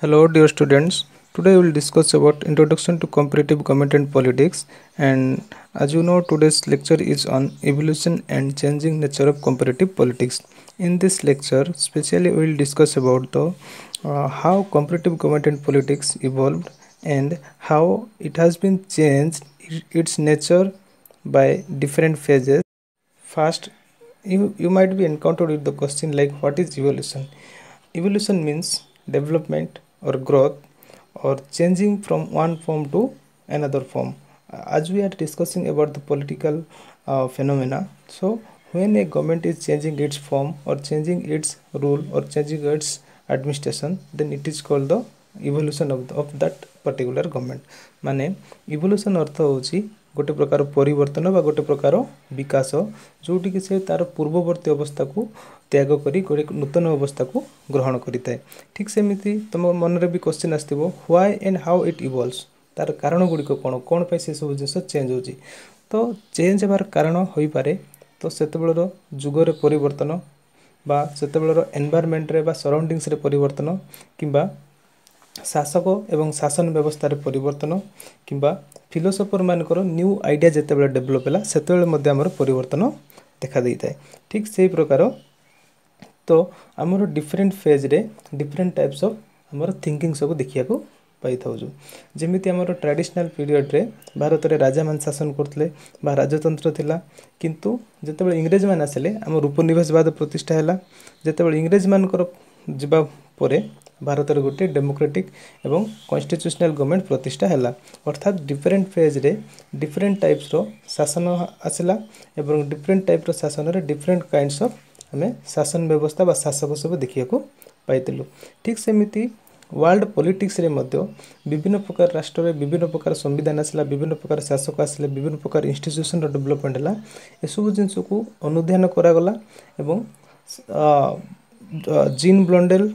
Hello dear students, today we will discuss about introduction to comparative government and politics and as you know today's lecture is on evolution and changing nature of comparative politics. In this lecture specially we will discuss about the uh, how comparative government and politics evolved and how it has been changed its nature by different phases. First you, you might be encountered with the question like what is evolution? Evolution means development or growth or changing from one form to another form as we are discussing about the political uh, phenomena so when a government is changing its form or changing its rule or changing its administration then it is called the evolution of, the, of that particular government মানে ইভলুশন অর্থ হচ্ছে ଗୋଟେ ପ୍ରକାର ପରିବର୍ତ୍ତନ ବା ଗୋଟେ ପ୍ରକାର ବିକାଶ ଯେଉଁଠିକି ସେ ତା'ର ପୂର୍ବବର୍ତ୍ତୀ ଅବସ୍ଥାକୁ ତ୍ୟାଗ କରି ଗୋଟେ ନୂତନ ଅବସ୍ଥାକୁ ଗ୍ରହଣ କରିଥାଏ ଠିକ୍ ସେମିତି ତୁମ ମନରେ ବି କ୍ୱେଶ୍ଚିନ୍ ଆସିଥିବ why and how it evolves ତା'ର କାରଣ ଗୁଡ଼ିକ କ'ଣ କ'ଣ ପାଇଁ ସେସବୁ ଜିନିଷ ଚେଞ୍ଜ ହେଉଛି ତ ଚେଞ୍ଜ ହେବାର କାରଣ ହୋଇପାରେ ତ ସେତେବେଳର ଯୁଗରେ ପରିବର୍ତ୍ତନ ବା ସେତେବେଳର ଏନ୍ଭାରମେଣ୍ଟରେ ବା ସରାଉଣ୍ଡିଂସରେ ପରିବର୍ତ୍ତନ କିମ୍ବା ଶାସକ ଏବଂ ଶାସନ ବ୍ୟବସ୍ଥାରେ ପରିବର୍ତ୍ତନ କିମ୍ବା ଫିଲୋସଫରମାନଙ୍କର ନ୍ୟୁ ଆଇଡ଼ିଆ ଯେତେବେଳେ ଡେଭଲପ୍ ହେଲା ସେତେବେଳେ ମଧ୍ୟ ଆମର ପରିବର୍ତ୍ତନ ଦେଖାଦେଇଥାଏ ଠିକ୍ ସେହି ପ୍ରକାର ତ ଆମର ଡିଫରେଣ୍ଟ ଫେଜ୍ରେ ଡିଫରେଣ୍ଟ ଟାଇପ୍ସ ଅଫ୍ ଆମର ଥିଙ୍କିଂ ସବୁ ଦେଖିବାକୁ ପାଇଥାଉଛୁ ଯେମିତି ଆମର ଟ୍ରାଡ଼ିସନାଲ୍ ପିରିୟଡ଼ରେ ଭାରତରେ ରାଜାମାନେ ଶାସନ କରୁଥିଲେ ବା ରାଜତନ୍ତ୍ର ଥିଲା କିନ୍ତୁ ଯେତେବେଳେ ଇଂରେଜମାନେ ଆସିଲେ ଆମ ରୂପନିବେଶବାଦ ପ୍ରତିଷ୍ଠା ହେଲା ଯେତେବେଳେ ଇଂରେଜମାନଙ୍କର ଯିବା ପରେ ଭାରତରେ ଗୋଟିଏ ଡେମୋକ୍ରାଟିକ୍ ଏବଂ କନଷ୍ଟିଚ୍ୟୁସନାଲ୍ ଗଭର୍ଣ୍ଣମେଣ୍ଟ ପ୍ରତିଷ୍ଠା ହେଲା ଅର୍ଥାତ୍ ଡିଫରେଣ୍ଟ ଫେଜ୍ରେ ଡିଫରେଣ୍ଟ ଟାଇପ୍ସର ଶାସନ ଆସିଲା ଏବଂ ଡିଫରେଣ୍ଟ ଟାଇପ୍ର ଶାସନରେ ଡିଫରେଣ୍ଟ କାଇଣ୍ଡସ୍ ଅଫ୍ ଆମେ ଶାସନ ବ୍ୟବସ୍ଥା ବା ଶାସକ ସବୁ ଦେଖିବାକୁ ପାଇଥିଲୁ ଠିକ୍ ସେମିତି ୱାର୍ଲଡ ପଲିଟିକ୍ସରେ ମଧ୍ୟ ବିଭିନ୍ନ ପ୍ରକାର ରାଷ୍ଟ୍ରରେ ବିଭିନ୍ନ ପ୍ରକାର ସମ୍ବିଧାନ ଆସିଲା ବିଭିନ୍ନ ପ୍ରକାର ଶାସକ ଆସିଲେ ବିଭିନ୍ନ ପ୍ରକାର ଇନଷ୍ଟିଚ୍ୟୁସନର ଡେଭଲପମେଣ୍ଟ ହେଲା ଏସବୁ ଜିନିଷକୁ ଅନୁଧ୍ୟାନ କରାଗଲା ଏବଂ ଜିନ୍ ବ୍ଲଣ୍ଡେଲ୍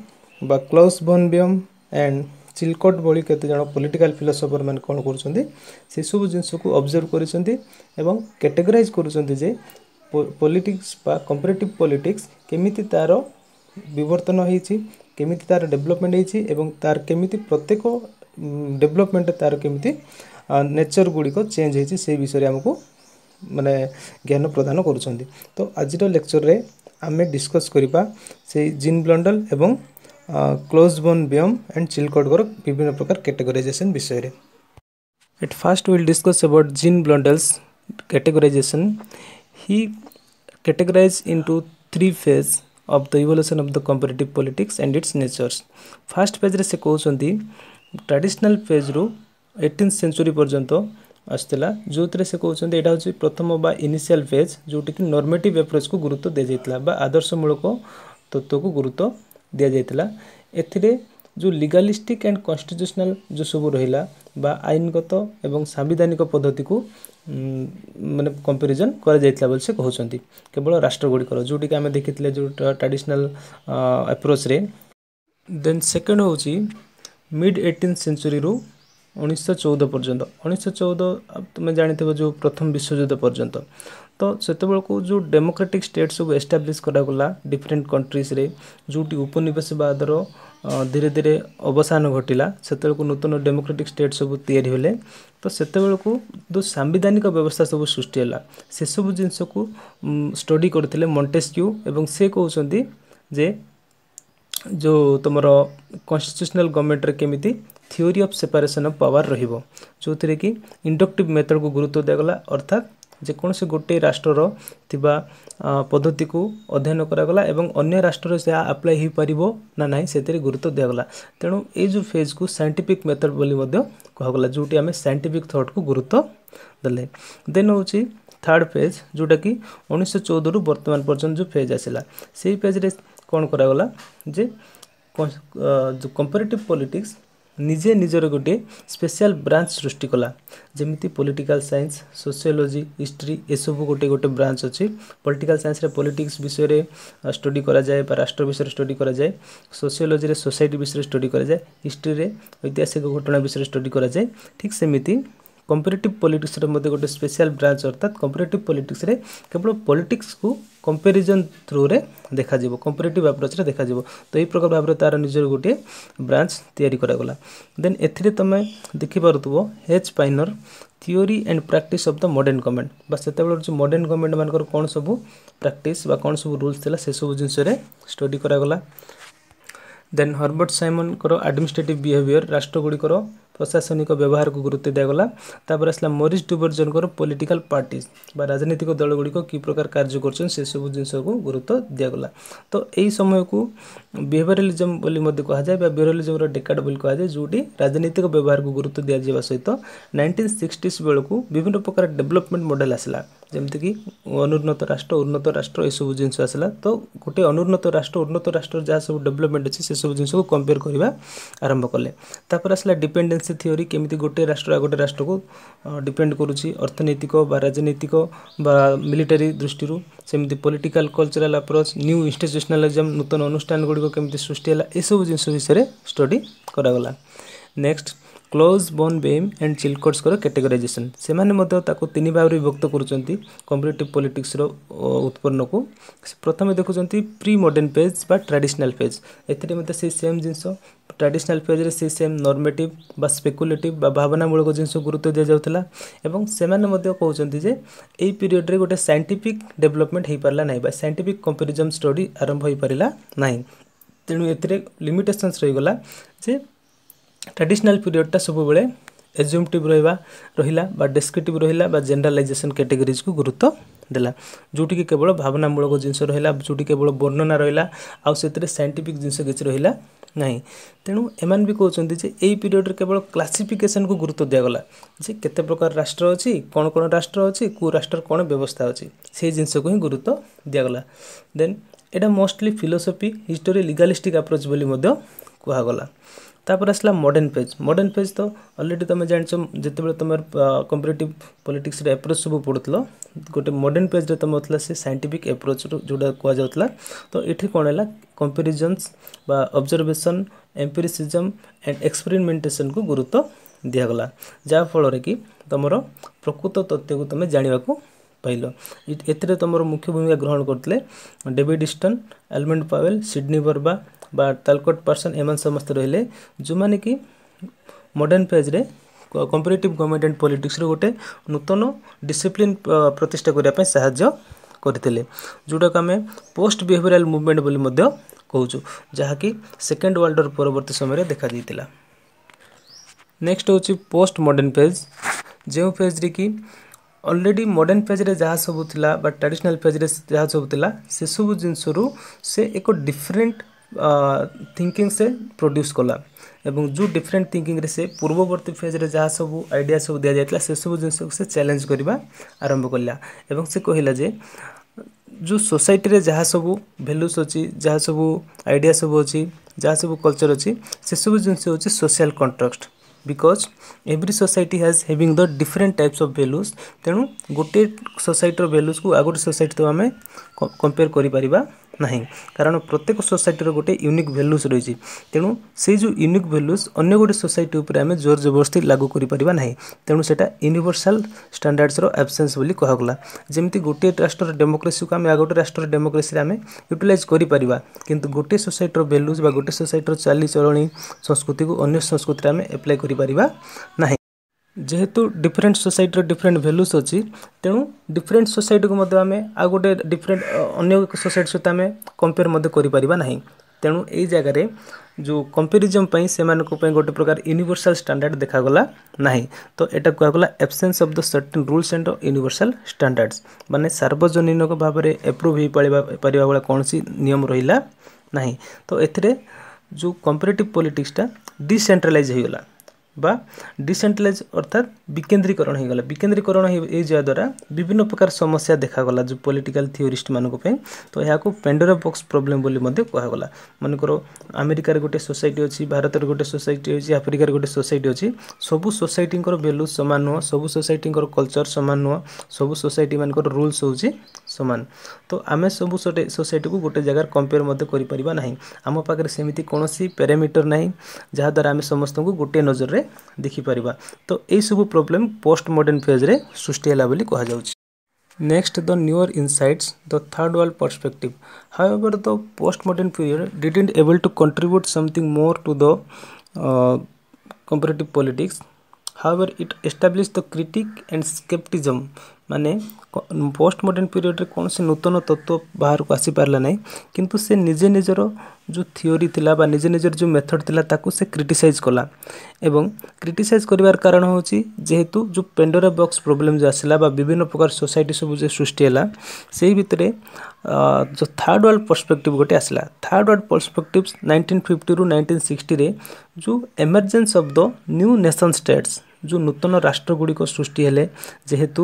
ବା Klaus von Beyme and Chilcote ଭଳି କେତେଜଣ ପଲିଟିକାଲ୍ ଫିଲୋସଫର୍ ମାନେ କ'ଣ କରୁଛନ୍ତି ସେସବୁ ଜିନିଷକୁ ଅବଜର୍ଭ କରିଛନ୍ତି ଏବଂ କାଟେଗୋରାଇଜ୍ କରୁଛନ୍ତି ଯେ ପଲିଟିକ୍ସ ବା କମ୍ପିଟେଟିଭ୍ ପଲିଟିକ୍ସ କେମିତି ତା'ର ବିବର୍ତ୍ତନ ହେଇଛି କେମିତି ତା'ର ଡେଭଲପମେଣ୍ଟ ହେଇଛି ଏବଂ ତା'ର କେମିତି ପ୍ରତ୍ୟେକ ଡେଭଲପମେଣ୍ଟ ତା'ର କେମିତି ନେଚର୍ ଗୁଡ଼ିକ ଚେଞ୍ଜ ହେଇଛି ସେଇ ବିଷୟରେ ଆମକୁ ମାନେ ଜ୍ଞାନ ପ୍ରଦାନ କରୁଛନ୍ତି ତ ଆଜିର ଲେକ୍ଚରରେ ଆମେ ଡିସ୍କସ୍ କରିବା ସେଇ ଜିନ୍ ବ୍ଲଣ୍ଡଲ୍ ଏବଂ ক্লোজ বোন বিয়ম অ্যান্ড চিলকোডগর বিভিন্ন প্রকার ক্যাটেগরাইজেসন বিষয়ে at first will discuss about Jean Blondel's categorization he categorized into three phase of the evolution of the competitive politics and its natures first phase ରେ ସେ କହୁଛନ୍ତି ଟ୍ରାଡିସନାଲ୍ ଫେଜ୍ରୁ ଏଇଟିନ୍ଥ ସେଞ୍ଚୁରୀ ପର୍ଯ୍ୟନ୍ତ ଆସିଥିଲା ଯେଉଁଥିରେ ସେ କହୁଛନ୍ତି ଏଇଟା ହେଉଛି ପ୍ରଥମ ବା ଇନିସିଆଲ୍ ଫେଜ୍ ଯେଉଁଠିକି ନର୍ମେଟିଭ୍ ଆପ୍ରୋଚ୍କୁ ଗୁରୁତ୍ୱ ଦିଆଯାଇଥିଲା ବା ଆଦର୍ଶମୂଳକ ତତ୍ତ୍ୱକୁ ଗୁରୁତ୍ୱ ଦିଆଯାଇଥିଲା ଏଥିରେ ଯେଉଁ ଲିଗାଲିଷ୍ଟିକ୍ ଆଣ୍ଡ କନଷ୍ଟିଚ୍ୟୁସନାଲ୍ ଯେଉଁ ସବୁ ରହିଲା ବା ଆଇନଗତ ଏବଂ ସାମ୍ବିଧାନିକ ପଦ୍ଧତିକୁ ମାନେ କମ୍ପାରିଜନ୍ କରାଯାଇଥିଲା ବୋଲି ସେ କହୁଛନ୍ତି କେବଳ ରାଷ୍ଟ୍ରଗୁଡ଼ିକର ଯେଉଁଠିକି ଆମେ ଦେଖିଥିଲେ ଯେଉଁ ଟ୍ରାଡ଼ିସନାଲ୍ ଆପ୍ରୋଚ୍ରେ ଦେନ୍ ସେକେଣ୍ଡ ହେଉଛି ମିଡ୍ ଏଇଟିନ୍ ସେଞ୍ଚୁରୀରୁ ଉଣେଇଶହ ଚଉଦ ପର୍ଯ୍ୟନ୍ତ ଉଣେଇଶହ ଚଉଦ ତୁମେ ଜାଣିଥିବ ଯେଉଁ ପ୍ରଥମ ବିଶ୍ୱଯୁଦ୍ଧ ପର୍ଯ୍ୟନ୍ତ ତ ସେତେବେଳକୁ ଯେଉଁ ଡେମୋକ୍ରାଟିକ୍ ଷ୍ଟେଟ୍ ସବୁ ଏଷ୍ଟାବ୍ଲିଶ୍ କରାଗଲା ଡିଫରେଣ୍ଟ କଣ୍ଟ୍ରିଜ୍ରେ ଯେଉଁଠି ଉପନିବେଶବାଦର ଧୀରେ ଧୀରେ ଅବସାନ ଘଟିଲା ସେତେବେଳକୁ ନୂତନ ଡେମୋକ୍ରାଟିକ୍ ଷ୍ଟେଟ୍ ସବୁ ତିଆରି ହେଲେ ତ ସେତେବେଳକୁ ଯେଉଁ ସାମ୍ବିଧାନିକ ବ୍ୟବସ୍ଥା ସବୁ ସୃଷ୍ଟି ହେଲା ସେସବୁ ଜିନିଷକୁ ଷ୍ଟଡ଼ି କରିଥିଲେ ମଣ୍ଟେସ୍କ୍ୟୁ ଏବଂ ସେ କହୁଛନ୍ତି ଯେ ଯେଉଁ ତୁମର କନଷ୍ଟିଚ୍ୟୁସନାଲ୍ ଗଭର୍ଣ୍ଣମେଣ୍ଟରେ କେମିତି theory of separation of power ରହିବ ଯେଉଁଥିରେ କି ଇଣ୍ଡକ୍ଟିଭ୍ ମେଥଡ଼କୁ ଗୁରୁତ୍ୱ ଦିଆଗଲା ଅର୍ଥାତ୍ ଯେକୌଣସି ଗୋଟିଏ ରାଷ୍ଟ୍ରର ଥିବା ପଦ୍ଧତିକୁ ଅଧ୍ୟୟନ କରାଗଲା ଏବଂ ଅନ୍ୟ ରାଷ୍ଟ୍ରରେ ସେ ଆପ୍ଲାଏ ହୋଇପାରିବ ନା ନାହିଁ ସେଥିରେ ଗୁରୁତ୍ୱ ଦିଆଗଲା ତେଣୁ ଏଇ ଯେଉଁ ଫେଜ୍କୁ ସାଇଣ୍ଟିଫିକ୍ ମେଥଡ଼ ବୋଲି ମଧ୍ୟ କୁହାଗଲା ଯେଉଁଠି ଆମେ ସାଇଣ୍ଟିଫିକ୍ ଥଟ୍କୁ ଗୁରୁତ୍ୱ ଦେଲେ ଦେନ୍ ହେଉଛି ଥାର୍ଡ଼ ଫେଜ୍ ଯେଉଁଟାକି ଉଣେଇଶହ ଚଉଦରୁ ବର୍ତ୍ତମାନ ପର୍ଯ୍ୟନ୍ତ ଯେଉଁ ଫେଜ୍ ଆସିଲା ସେଇ ଫେଜ୍ରେ କ'ଣ କରାଗଲା ଯେ କମ୍ପାରେଟିଭ୍ ପଲିଟିକ୍ସ ନିଜେ ନିଜର ଗୋଟିଏ ସ୍ପେଶାଲ ବ୍ରାଞ୍ଚ ସୃଷ୍ଟି କଲା ଯେମିତି ପଲିଟିକାଲ ସାଇନ୍ସ ସୋସିଓଲୋଜି ହିଷ୍ଟ୍ରି ଏସବୁ ଗୋଟେ ଗୋଟେ ବ୍ରାଞ୍ଚ ଅଛି ପଲିଟିକାଲ ସାଇନ୍ସରେ ପଲିଟିକ୍ସ ବିଷୟରେ ଷ୍ଟଡି କରାଯାଏ ବା ରାଷ୍ଟ୍ର ବିଷୟରେ ଷ୍ଟଡି କରାଯାଏ ସୋସିଓଲୋଜିରେ ସୋସାଇଟି ବିଷୟରେ ଷ୍ଟଡି କରାଯାଏ ହିଷ୍ଟ୍ରିରେ ଐତିହାସିକ ଘଟଣା ବିଷୟରେ ଷ୍ଟଡି କରାଯାଏ ଠିକ୍ ସେମିତି কম্পারেটিভ পলিটিক্সর মধ্যে গোটে স্পেশাল ব্রাঞ্চ অর্থাৎ কম্পারেটিভ পলিটিক্সরে কেবল পলিটিক্সকে কম্পারিজন থ্রুরে দেখাযিব কম্পারেটিভ আপ্রোচরে দেখাযিব তো এই প্রকার ভাবে তার নিজের গোটিয়ে ব্রাঞ্চ তৈরি করাগলা দেন এথিরে তুমি দেখিপারুব হেচ পাইনর theory and practice of the modern government বা সেতবে হচ্ছে মডর্ন গভর্নমেন্ট মানকর কোণ সব প্র্যাকটিস বা কোণ সব রুলস লা সেসব জিনিসের স্টডি করাগলা দেন হরবর্ট সাইমনকর আডমিনিষ্ট্রেটিভ বিহেভিয়র রাষ্ট্রগুড়িকর প্রশাসনিক ব্যবহারক গুরুত্ব দিয়াগলা তাপরে আসলা মরিস ডুবরজনকর পলিটিকাল পার্টিজ বা রাজনৈতিক দলগুড়ি কি প্রকার কার্য করছেন সেসব জিনিসক গুরুত্ব দিয়াগলা তো এই সময়কু বিহেভিয়ারালিজম বলে কুহযায় বা বিহেভিয়ারালিজমর ডেকাড বলে কুহযায় যেটি রাজনৈতিক ব্যবহারক গুরুত্ব দিয়া সহিত নাইনটিন সিক্সটিজ বেড়ে বিভিন্ন প্রকার ডেভেলপমেন্ট মডেল আসলা ଯେମିତିକି ଅନୁନ୍ନତ ରାଷ୍ଟ୍ର ଉନ୍ନତ ରାଷ୍ଟ୍ର ଏସବୁ ଜିନିଷ ଆସିଲା ତ ଗୋଟେ ଅନୁନ୍ନତ ରାଷ୍ଟ୍ର ଉନ୍ନତ ରାଷ୍ଟ୍ର ଯାହା ସବୁ ଡେଭଲପମେଣ୍ଟ ଅଛି ସେସବୁ ଜିନିଷକୁ କମ୍ପେୟାର କରିବା ଆରମ୍ଭ କଲେ ତାପରେ ଆସିଲା ଡିପେଣ୍ଡେନ୍ସି ସେ ଥିଓରି କେମିତି ଗୋଟେ ରାଷ୍ଟ୍ର ଆଉ ଗୋଟେ ରାଷ୍ଟ୍ରକୁ ଡିପେଣ୍ଡ କରୁଛି ଅର୍ଥନୈତିକ ବା ରାଜନୈତିକ ବା ମିଲିଟାରୀ ଦୃଷ୍ଟିରୁ ସେମିତି political cultural approach new institutionalism ନୂତନ ଅନୁଷ୍ଠାନଗୁଡ଼ିକ କେମିତି ସୃଷ୍ଟି ହେଲା ଏସବୁ ଜିନିଷ ବିଷୟରେ ଷ୍ଟଡ଼ି କରାଗଲା ନେକ୍ସଟ ক্লোজ বোন বেম ଆଣ୍ଡ ଚିଲ୍କଟ୍ସଙ୍କର କାଟେଗୋରାଇଜେସନ୍ ସେମାନେ ମଧ୍ୟ ତାକୁ ତିନି ଭାବରେ ବିଭକ୍ତ କରୁଛନ୍ତି କମ୍ପିଟେଟିଭ୍ ପଲିଟିକ୍ସର ଉତ୍ପନ୍ନକୁ ପ୍ରଥମେ ଦେଖୁଛନ୍ତି ପ୍ରି ମଡ଼ର୍ଣ୍ଣ ପେଜ୍ ବା ଟ୍ରାଡ଼ିସନାଲ୍ ପେଜ୍ ଏଥିରେ ମଧ୍ୟ ସେଇ ସେମ୍ ଜିନିଷ ଟ୍ରାଡ଼ିସନାଲ୍ ପେଜ୍ରେ ସେଇ ସେମ୍ ନର୍ମେଟିଭ୍ ବା ସ୍ପେକୁଲେଟିଭ୍ ବା ଭାବନାମୂଳକ ଜିନିଷ ଗୁରୁତ୍ୱ ଦିଆଯାଉଥିଲା ଏବଂ ସେମାନେ ମଧ୍ୟ କହୁଛନ୍ତି ଯେ ଏଇ ପିରିୟଡ଼ରେ ଗୋଟେ ସାଇଣ୍ଟିଫିକ୍ ଡେଭଲପମେଣ୍ଟ ହୋଇପାରିଲା ନାହିଁ ବା ସାଇଣ୍ଟିଫିକ୍ କମ୍ପାରିଜମ୍ ଷ୍ଟଡ଼ି ଆରମ୍ଭ ହୋଇପାରିଲା ନାହିଁ ତେଣୁ ଏଥିରେ ଲିମିଟେସନ୍ସ ରହିଗଲା ଯେ ଟ୍ରାଡ଼ିସନାଲ୍ ପିରିୟଡ଼ଟା ସବୁବେଳେ ଏଜ୍ୟୁମ୍ଟିଭ୍ ରହିବା ରହିଲା ବା ଡେସ୍କ୍ରିପ୍ଟିଭ୍ ରହିଲା ବା ଜେନେରାଲାଇଜେସନ୍ କ୍ୟାଟେଗୋରିଜ୍କୁ ଗୁରୁତ୍ୱ ଦେଲା ଯେଉଁଠିକି କେବଳ ଭାବନାମୂଳକ ଜିନିଷ ରହିଲା ଯେଉଁଠି କେବଳ ବର୍ଣ୍ଣନା ରହିଲା ଆଉ ସେଥିରେ ସାଇଣ୍ଟିଫିକ୍ ଜିନିଷ କିଛି ରହିଲା ନାହିଁ ତେଣୁ ଏମାନେ ବି କହୁଛନ୍ତି ଯେ ଏଇ ପିରିୟଡ଼ରେ କେବଳ କ୍ଲାସିଫିକେସନ୍କୁ ଗୁରୁତ୍ୱ ଦିଆଗଲା ଯେ କେତେ ପ୍ରକାର ରାଷ୍ଟ୍ର ଅଛି କ'ଣ କ'ଣ ରାଷ୍ଟ୍ର ଅଛି କେଉଁ ରାଷ୍ଟ୍ରର କ'ଣ ବ୍ୟବସ୍ଥା ଅଛି ସେଇ ଜିନିଷକୁ ହିଁ ଗୁରୁତ୍ୱ ଦିଆଗଲା ଦେନ୍ ଏଇଟା mostly philosophy history legalistic approach ବୋଲି ମଧ୍ୟ କୁହାଗଲା ତାପରେ ଆସିଲା ମଡ଼ର୍ଣ୍ଣ ପେଜ୍ ମଡ଼ର୍ଣ୍ଣ ପେଜ୍ ତ ଅଲରେଡ଼ି ତୁମେ ଜାଣିଛ ଯେତେବେଳେ ତୁମର କମ୍ପିଟେଟିଭ୍ ପଲିଟିକ୍ସରେ ଆପ୍ରୋଚ୍ ସବୁ ପଢ଼ୁଥିଲ ଗୋଟେ ମଡ଼ର୍ଣ୍ଣ ପେଜ୍ରେ ତୁମର ଥିଲା ସେ ସାଇଣ୍ଟିଫିକ୍ ଆପ୍ରୋଚ୍ରୁ ଯେଉଁଟା କୁହାଯାଉଥିଲା ତ ଏଠି କ'ଣ ହେଲା କମ୍ପାରିଜନ୍ସ ବା ଅବଜର୍ଭେସନ୍ ଏମ୍ପିରିସିଜମ୍ ଆଣ୍ଡ ଏକ୍ସପେରିମେଣ୍ଟେସନ୍କୁ ଗୁରୁତ୍ୱ ଦିଆଗଲା ଯାହାଫଳରେ କି ତୁମର ପ୍ରକୃତ ତଥ୍ୟକୁ ତୁମେ ଜାଣିବାକୁ ପାଇଲ ଏଥିରେ ତୁମର ମୁଖ୍ୟ ଭୂମିକା ଗ୍ରହଣ କରିଥିଲେ David Easton Almond Powell Sidney Verba ବା ତାଲକୋଟ ପର୍ସନ୍ ଏମାନେ ସମସ୍ତେ ରହିଲେ ଯେଉଁମାନେ କି ମଡ଼ର୍ଣ୍ଣ ଫେଜ୍ରେ କମ୍ପିଟେଟିଭ୍ ଗଭର୍ଣ୍ଣମେଣ୍ଟ ଆଣ୍ଡ ପଲିଟିକ୍ସର ଗୋଟେ ନୂତନ ଡିସିପ୍ଲିନ୍ ପ୍ରତିଷ୍ଠା କରିବା ପାଇଁ ସାହାଯ୍ୟ କରିଥିଲେ ଯେଉଁଟାକୁ ଆମେ ପୋଷ୍ଟ ବିହେଭିରାଲ୍ ମୁଭମେଣ୍ଟ ବୋଲି ମଧ୍ୟ କହୁଛୁ ଯାହାକି ସେକେଣ୍ଡ ୱାର୍ଲଡ ୱାର୍ ପରବର୍ତ୍ତୀ ସମୟରେ ଦେଖାଯାଇଥିଲା ନେକ୍ସଟ ହେଉଛି ପୋଷ୍ଟ ମଡ଼ର୍ଣ୍ଣ ଫେଜ୍ ଯେଉଁ ଫେଜ୍ରେ କି ଅଲରେଡ଼ି ମଡ଼ର୍ଣ୍ଣ ଫେଜ୍ରେ ଯାହା ସବୁ ଥିଲା ବା ଟ୍ରାଡ଼ିସନାଲ୍ ଫେଜ୍ରେ ଯାହା ସବୁ ଥିଲା ସେସବୁ ଜିନିଷରୁ ସେ ଏକ ଡିଫରେଣ୍ଟ থিঙ্কিং সে প্রোডিউস কলা এবং যে ডিফরেন্ট থিঙ্কিংরে সে পূর্ববর্তী ফেজ্রে যা সব আইডিয়া সব দিয়া যাই সেসবু জিনিসকে সে চ্যালেঞ্জ করা আরম্ভ কলা এবং সে কহিলা যে যে সোসাইটিরে যা সব ভ্যালুস অছি যা সব আইডিয়া সব অছি যা সব কলচর অছি সেসবু জিনিস হচ্ছে social contract because every society has having the different types of values ତେଣୁ ଗୋଟିଏ ସୋସାଇଟିର ଭ୍ୟାଲୁଜ୍କୁ ଆଉ ଗୋଟେ ସୋସାଇଟି ତ ଆମେ କମ୍ପେୟାର କରିପାରିବା নহয় কারণ প্রত্যেক সোসাইটির গটে ইউনিক ভ্যালুস রইছে তেনু সেই যে ইউনিক ভ্যালুস অন্য গটে সোসাইটি উপরে আমি জোর জোর জবরদস্তি লাগু করি পারিব না তেনু সেটা ইউনিভার্সাল স্ট্যান্ডার্ডস র এবসেন্স বলি কহকলা যেমনটি গটে ডেমোক্রেসি কামে আগটে ডেমোক্রেসি আমি ইউটিলাইজ করি পারিবা কিন্তু গটে সোসাইটির ভ্যালুস বা গটে সোসাইটির চলি চলনী সংস্কৃতি কো অন্য সংস্কৃতি আমি এপ্লাই করি পারিব না ଯେହେତୁ ଡିଫରେଣ୍ଟ ସୋସାଇଟିର ଡିଫରେଣ୍ଟ ଭ୍ୟାଲ୍ୟୁସ୍ ଅଛି ତେଣୁ ଡିଫରେଣ୍ଟ ସୋସାଇଟିକୁ ମଧ୍ୟ ଆମେ ଆଉ ଗୋଟେ ଡିଫରେଣ୍ଟ ଅନ୍ୟ ଏକ ସୋସାଇଟି ସହିତ ଆମେ କମ୍ପେୟାର ମଧ୍ୟ କରିପାରିବା ନାହିଁ ତେଣୁ ଏଇ ଜାଗାରେ ଯେଉଁ କମ୍ପେରିଜମ୍ ପାଇଁ ସେମାନଙ୍କ ପାଇଁ ଗୋଟେ ପ୍ରକାର ୟୁନିଭର୍ସାଲ୍ ଷ୍ଟାଣ୍ଡାର୍ଡ଼ ଦେଖାଗଲା ନାହିଁ ତ ଏଇଟା କୁହାଗଲା absence of the certain rules and universal standards ମାନେ ସାର୍ବଜନୀନ ଭାବରେ ଆପ୍ରୁଭ୍ ହେଇପାରିବା ପାରିବା ଭଳିଆ କୌଣସି ନିୟମ ରହିଲା ନାହିଁ ତ ଏଥିରେ ଯେଉଁ କମ୍ପେରେଟିଭ୍ ପଲିଟିକ୍ସଟା ଡିସେଣ୍ଟ୍ରାଲାଇଜ୍ ହୋଇଗଲା বা ডিসেন্ট্রালাইজ অর্থাৎ বিকেন্দ্রীকরণ হয়ে গলা বিকেন্দ্রীকরণ হয়ে যাওয়া দ্বারা বিভিন্ন প্রকার সমস্যা দেখাগলা যে পলিটিকাল থিওরিস্ট মানুষ তো এখন পেন্ডোরা বক্স প্রোবলেম বলে কুহগলা মনেকর আমেরিকার গোটে সোসাইটি অছি ভারতের গোটে সোসাইটি অছি আফ্রিকার গোটে সোসাইটি অছি সবু সোসাইটিঙ্কর ভ্যালু সমান নুহ সবু সোসাইটিঙ্কর কলচর সমান নুহ সবু সোসাইটি মানকর রুলস হচ্ছে সমান তো আমি সবু সোসাইটি গোটে জায়গার কম্পেয়ার মধ্যে করে পারা না আম পাখে সেমিতি কোণী প্যারামিটর না যাদ্বারা আমি সমস্ত গোটিয়ে নজরের ଆମେ ଦେଖିପାରିବା ତ ଏହିସବୁ ପ୍ରୋବ୍ଲେମ୍ ପୋଷ୍ଟ ମଡ଼ର୍ଣ୍ଣ ଫେଜ୍ରେ ସୃଷ୍ଟି ହେଲା ବୋଲି କୁହାଯାଉଛି Next, the newer insights, the third world perspective. However, the postmodern period didn't able to contribute something more to the uh, comparative politics. However, it established the critique and skepticism ମାନେ post modern ପିରିୟଡ଼ରେ କୌଣସି ନୂତନ ତତ୍ତ୍ୱ ବାହାରକୁ ଆସିପାରିଲା ନାହିଁ କିନ୍ତୁ ସେ ନିଜେ ନିଜର ଯେଉଁ ଥିଓରି ଥିଲା ବା ନିଜେ ନିଜର ଯେଉଁ ମେଥଡ଼ ଥିଲା ତାକୁ ସେ କ୍ରିଟିସାଇଜ୍ କଲା ଏବଂ କ୍ରିଟିସାଇଜ୍ କରିବାର କାରଣ ହେଉଛି ଯେହେତୁ ଯେଉଁ ପେଣ୍ଡୋରା ବକ୍ସ ପ୍ରୋବ୍ଲେମ୍ ଯେଉଁ ଆସିଲା ବା ବିଭିନ୍ନ ପ୍ରକାର ସୋସାଇଟି ସବୁ ଯେ ସୃଷ୍ଟି ହେଲା ସେଇ ଭିତରେ ଯେଉଁ ଥାର୍ଡ଼ ୱାର୍ଲଡ ପର୍ସପେକ୍ଟିଭ୍ ଗୋଟେ ଆସିଲା ଥାର୍ଡ଼ ୱାର୍ଲଡ ପର୍ସପେକ୍ଟିଭ୍ ନାଇଣ୍ଟିନ୍ ଫିଫ୍ଟିରୁ ନାଇଣ୍ଟିନ୍ ସିକ୍ସଟିରେ ଯେଉଁ emergence of the new nation states ଯେଉଁ ନୂତନ ରାଷ୍ଟ୍ରଗୁଡ଼ିକ ସୃଷ୍ଟି ହେଲେ ଯେହେତୁ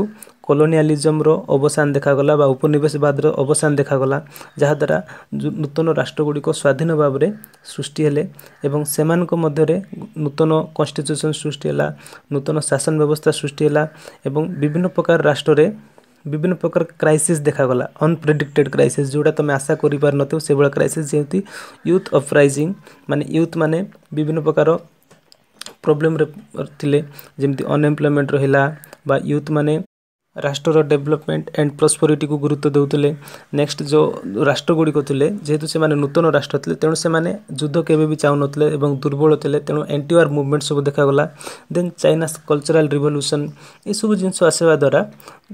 କଲୋନିଆଲିଜମର ଅବସାନ ଦେଖାଗଲା ବା ଉପନିବେଶବାଦର ଅବସାନ ଦେଖାଗଲା ଯାହାଦ୍ୱାରା ନୂତନ ରାଷ୍ଟ୍ରଗୁଡ଼ିକ ସ୍ୱାଧୀନ ଭାବରେ ସୃଷ୍ଟି ହେଲେ ଏବଂ ସେମାନଙ୍କ ମଧ୍ୟରେ ନୂତନ କନଷ୍ଟିଚ୍ୟୁସନ୍ ସୃଷ୍ଟି ହେଲା ନୂତନ ଶାସନ ବ୍ୟବସ୍ଥା ସୃଷ୍ଟି ହେଲା ଏବଂ ବିଭିନ୍ନ ପ୍ରକାର ରାଷ୍ଟ୍ରରେ ବିଭିନ୍ନ ପ୍ରକାର କ୍ରାଇସିସ୍ ଦେଖାଗଲା ଅନପ୍ରେଡିକ୍ଟେଡ଼ କ୍ରାଇସିସ୍ ଯେଉଁଟା ତୁମେ ଆଶା କରିପାରିନଥିବ ସେଭଳିଆ କ୍ରାଇସିସ୍ ଯେମିତି ୟୁଥ୍ ଅପ୍ରାଇଜିଂ ମାନେ ୟୁଥ୍ ମାନେ ବିଭିନ୍ନ ପ୍ରକାର ପ୍ରୋବ୍ଲେମ୍ରେ ଥିଲେ ଯେମିତି ଅନଏମ୍ପ୍ଲୟମେଣ୍ଟ ରହିଲା ବା ୟୁଥ୍ ମାନେ ରାଷ୍ଟ୍ରର ଡେଭଲପମେଣ୍ଟ ଆଣ୍ଡ ପ୍ରସ୍ପରିଟିକୁ ଗୁରୁତ୍ୱ ଦେଉଥିଲେ ନେକ୍ସଟ ଯେଉଁ ରାଷ୍ଟ୍ରଗୁଡ଼ିକ ଥିଲେ ଯେହେତୁ ସେମାନେ ନୂତନ ରାଷ୍ଟ୍ର ଥିଲେ ତେଣୁ ସେମାନେ ଯୁଦ୍ଧ କେବେ ବି ଚାହୁଁନଥିଲେ ଏବଂ ଦୁର୍ବଳ ଥିଲେ ତେଣୁ ଆଣ୍ଟିୱାର୍ ମୁଭମେଣ୍ଟ ସବୁ ଦେଖାଗଲା ଦେନ୍ ଚାଇନା କଲଚରାଲ୍ ରିଭଲ୍ୟୁସନ୍ ଏସବୁ ଜିନିଷ ଆସିବା ଦ୍ୱାରା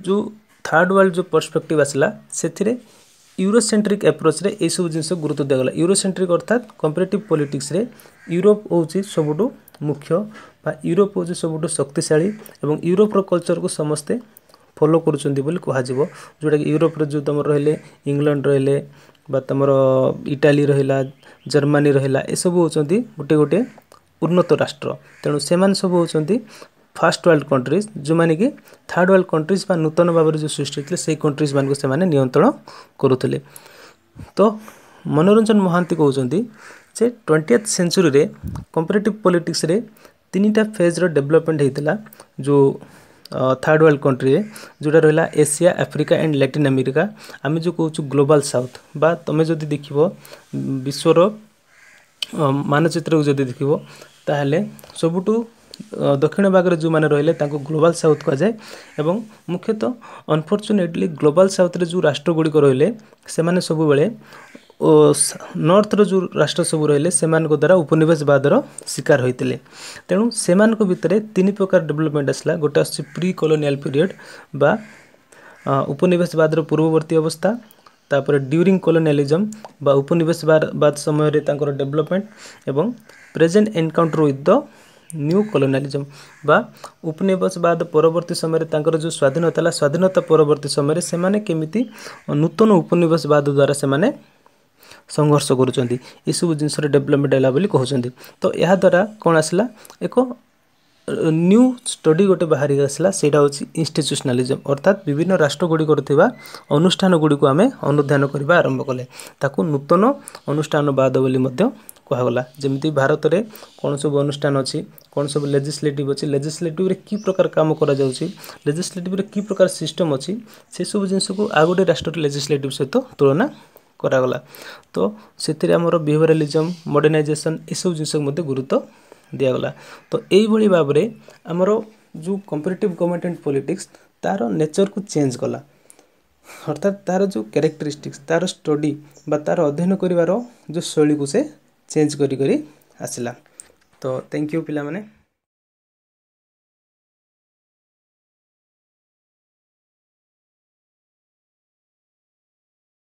ଯେଉଁ ଥାର୍ଡ଼ ୱାର୍ଲଡ଼ ଯେଉଁ ପର୍ସପେକ୍ଟିଭ୍ ଆସିଲା ସେଥିରେ ୟୁରୋସେଣ୍ଟ୍ରିକ୍ আপ্রোচরে এইসব ଜିନିଷ ଗୁରୁତ୍ୱ ଦିଆଗଲା ୟୁରୋସେଣ୍ଟ୍ରିକ୍ ଅର୍ଥାତ୍ কম্পিটেটিভ ପଲିଟିକ୍ସରେ ୟୁରୋପ ହେଉଛି ସବୁଠୁ ମୁଖ୍ୟ ବା ୟୁରୋପ ହେଉଛି ସବୁଠୁ ଶକ୍ତିଶାଳୀ ଏବଂ ইউরোপর କଲଚର୍କୁ ସମସ୍ତେ फलो गर्ुन कुप्र जो तर इङ्लन्ड रे तमर इटाली र जर्मा र सब गटे गोटे गोटे उन्नत राष्ट्र तेणु सब हौ फास्ट वर्ल्ड कंट्रीज जो कन्ट्रिज जोमा थर्ड वर्ल्ड कंट्रीज कन्ट्रिजमा नुतन भावर जो सृष्टि सृष्टिले सही कन्ट्रिज मैले नियन्त्रण गरु मनोरञ्जन महान्त कि ट्वेन्टीएथ सेन्चुरले कम्परेटिभ पलिटिक्स तिनटा फेज र डेभलपमेन्ट हुन्छ जो थर्ड वर्ल्ड कंट्री जोटा रहा Asia Africa and Latin America आम जो कौच ग्लोबाल साउथ बा तुम जदि देख विश्वर ମାନଚିତ୍ରକୁ ଯଦି ଦେଖିବ ତାହେଲେ ସବୁଠୁ ଦକ୍ଷିଣ ଭାଗରେ ଯେଉଁମାନେ ରହିଲେ ତାଙ୍କୁ ଗ୍ଲୋବାଲ୍ ସାଉଥ୍ କୁହାଯାଏ ଏବଂ ମୁଖ୍ୟତଃ ଅନଫର୍ଚୁନେଟଲି ଗ୍ଲୋବାଲ୍ ସାଉଥ୍ରେ ଯେଉଁ ରାଷ୍ଟ୍ରଗୁଡ଼ିକ ରହିଲେ ସେମାନେ ସବୁବେଳେ ଓ ନର୍ଥର ଯେଉଁ ରାଷ୍ଟ୍ର ସବୁ ରହିଲେ ସେମାନଙ୍କ ଦ୍ୱାରା ଉପନିବେଶବାଦର ଶିକାର ହୋଇଥିଲେ ତେଣୁ ସେମାନଙ୍କ ଭିତରେ ତିନି ପ୍ରକାର ଡେଭଲପମେଣ୍ଟ ଆସିଲା ଗୋଟେ ଆସୁଛି ପ୍ରି କଲୋନିଆଲ ପିରିୟଡ଼ ବା ଉପନିବେଶବାଦର ପୂର୍ବବର୍ତ୍ତୀ ଅବସ୍ଥା ତାପରେ ଡ୍ୟୁରିଂ କଲୋନିଆଲିଜମ୍ ବା ଉପନିବେଶବାଦ ସମୟରେ ତାଙ୍କର ଡେଭଲପମେଣ୍ଟ ଏବଂ present encounter with the new colonialism ବା ଉପନିବେଶବାଦ ପରବର୍ତ୍ତୀ ସମୟରେ ତାଙ୍କର ଯେଉଁ ସ୍ୱାଧୀନତା ହେଲା ସ୍ୱାଧୀନତା ପରବର୍ତ୍ତୀ ସମୟରେ ସେମାନେ କେମିତି ନୂତନ ଉପନିବେଶବାଦ ଦ୍ୱାରା ସେମାନେ ସଂଘର୍ଷ କରୁଛନ୍ତି ଏସବୁ ଜିନିଷରେ ଡେଭଲପମେଣ୍ଟ ହେଲା ବୋଲି କହୁଛନ୍ତି ତ ଏହାଦ୍ୱାରା କ'ଣ ଆସିଲା ଏକ ନ୍ୟୁ ଷ୍ଟଡ଼ି ଗୋଟେ ବାହାରି ଆସିଲା ସେଇଟା ହେଉଛି ଇନଷ୍ଟିଚ୍ୟୁସନାଲିଜମ୍ ଅର୍ଥାତ୍ ବିଭିନ୍ନ ରାଷ୍ଟ୍ରଗୁଡ଼ିକରେ ଥିବା ଅନୁଷ୍ଠାନଗୁଡ଼ିକୁ ଆମେ ଅନୁଧ୍ୟାନ କରିବା ଆରମ୍ଭ କଲେ ତାକୁ ନୂତନ ଅନୁଷ୍ଠାନବାଦ ବୋଲି ମଧ୍ୟ କୁହାଗଲା ଯେମିତି ଭାରତରେ କ'ଣ ସବୁ ଅନୁଷ୍ଠାନ ଅଛି କ'ଣ ସବୁ ଲେଜିସ୍ଲେଟିଭ୍ ଅଛି ଲେଜିସ୍ଲେଟିଭ୍ରେ କି ପ୍ରକାର କାମ କରାଯାଉଛି ଲେଜିସ୍ଲେଟିଭ୍ରେ କି ପ୍ରକାର ସିଷ୍ଟମ୍ ଅଛି ସେସବୁ ଜିନିଷକୁ ଆଉ ଗୋଟେ ରାଷ୍ଟ୍ରର ଲେଜିସ୍ଲେଟିଭ୍ ସହିତ ତୁଳନା କରାଗଲା ତ ସେଥିରେ ଆମର ବିହେଭିଆରାଲିଜମ୍ ମଡ଼ର୍ଣ୍ଣାଇଜେସନ୍ ଏସବୁ ଜିନିଷକୁ ମଧ୍ୟ ଗୁରୁତ୍ୱ ଦିଆଗଲା ତ ଏଇଭଳି ଭାବରେ ଆମର ଯେଉଁ କମ୍ପିଟେଟିଭ୍ ଗଭର୍ଣ୍ଣମେଣ୍ଟ ଆଣ୍ଡ ପଲିଟିକ୍ସ ତା'ର ନେଚର୍କୁ ଚେଞ୍ଜ କଲା ଅର୍ଥାତ୍ ତା'ର ଯେଉଁ କ୍ୟାରେକ୍ଟରିଷ୍ଟିକ୍ସ ତା'ର ଷ୍ଟଡ଼ି ବା ତା'ର ଅଧ୍ୟୟନ କରିବାର ଯେଉଁ ଶୈଳୀକୁ ସେ ଚେଞ୍ଜ କରି କରି ଆସିଲା ତ ଥ୍ୟାଙ୍କ ୟୁ ପିଲାମାନେ